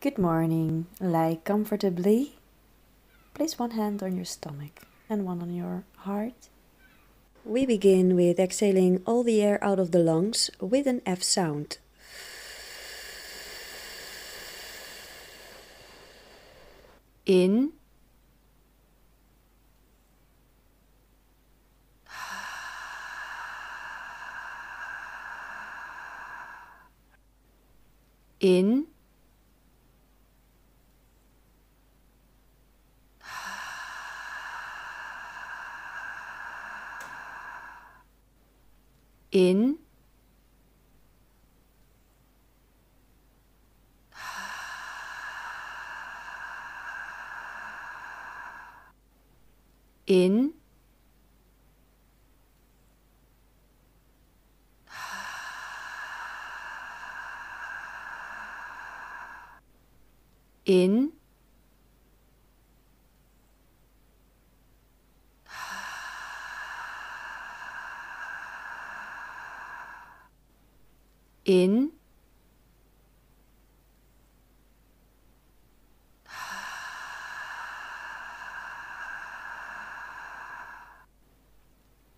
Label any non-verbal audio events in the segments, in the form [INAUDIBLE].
Good morning. Lie comfortably. Place one hand on your stomach and one on your heart. We begin with exhaling all the air out of the lungs with an F sound. In. In. In. In. In. In.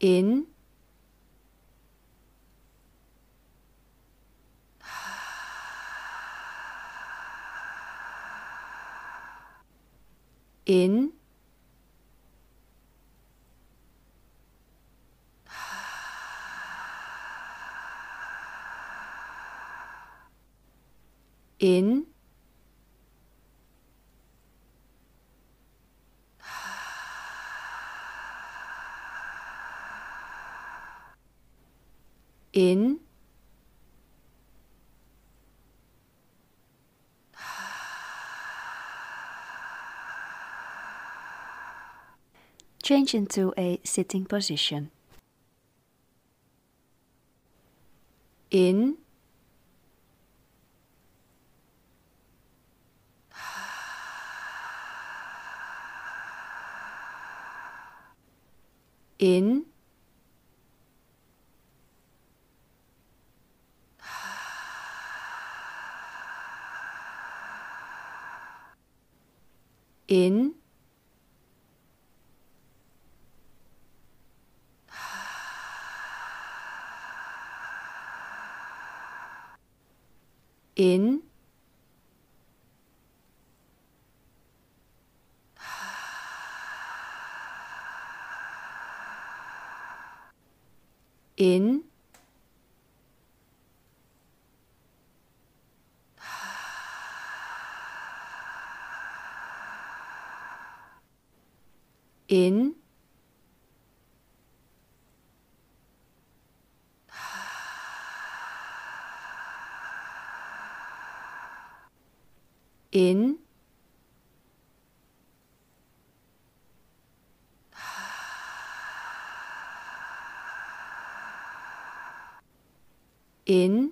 In. In. In. In. Change into a sitting position. In. In. In. In. In. In. In. In.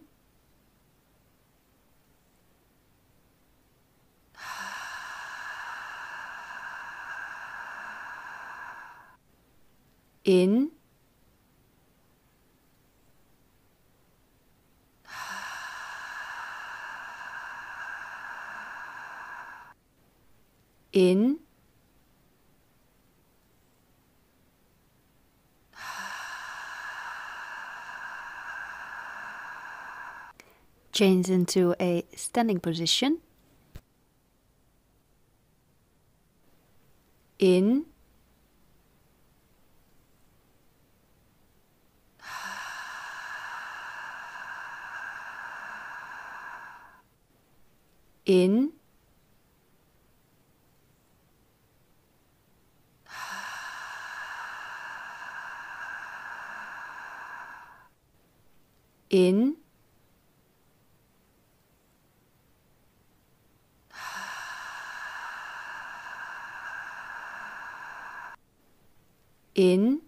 In. In. Change into a standing position. In. In. In. In.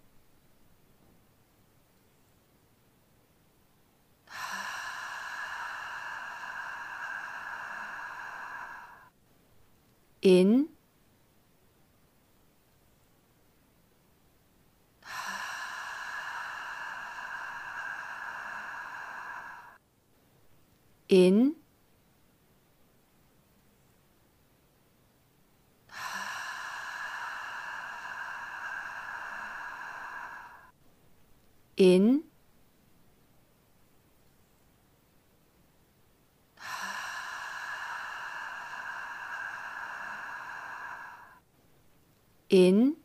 In. In. In in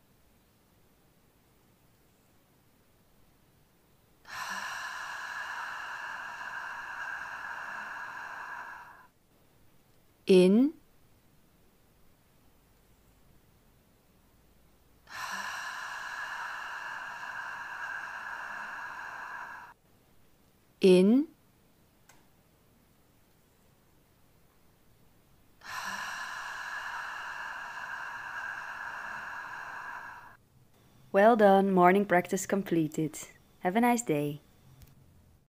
in in [SIGHS] Well done, morning practice completed. Have a nice day.